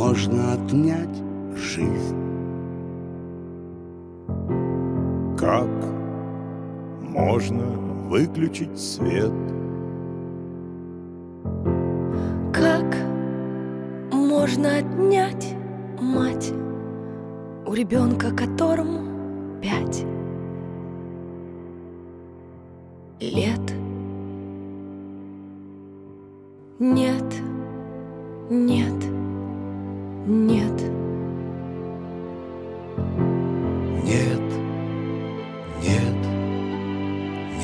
можно отнять жизнь? Как можно выключить свет? Как можно отнять мать у ребенка, которому пять лет? Нет, нет,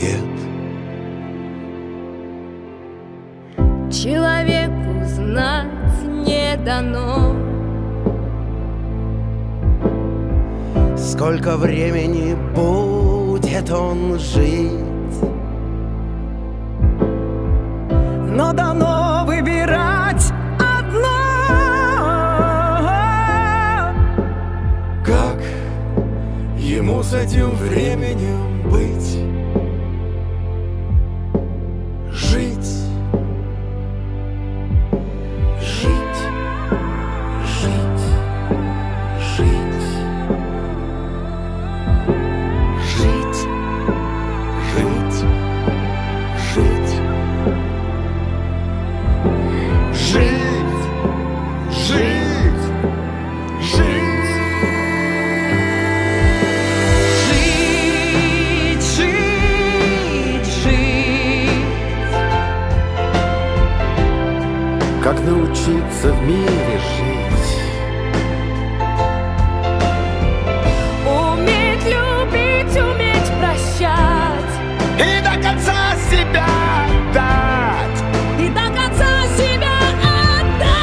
нет. Человеку знать не дано Сколько времени будет он жить? Но дано выбирать одно Как ему с этим временем быть? До конца себя дать И до конца себя отдать.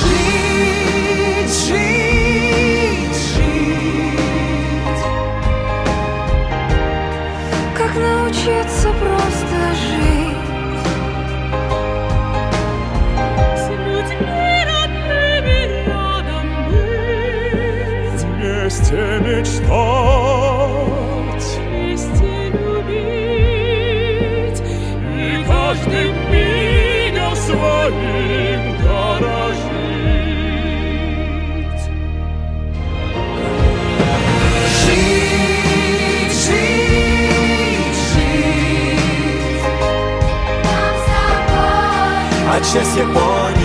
Жить, жить, жить. Как научиться просто жить Вместе мечтать Вместе любить. И каждым мигом своим дорожить. Жить, жить, жить. От счастья по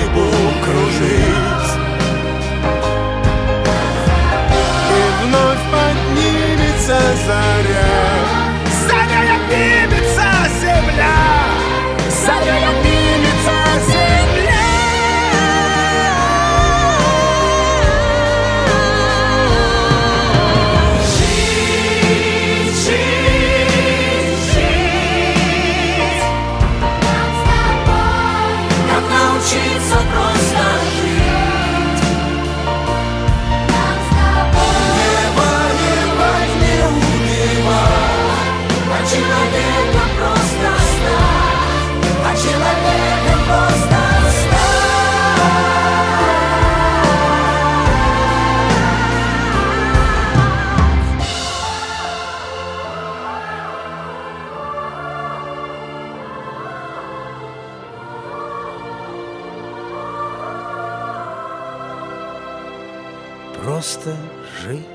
Просто жить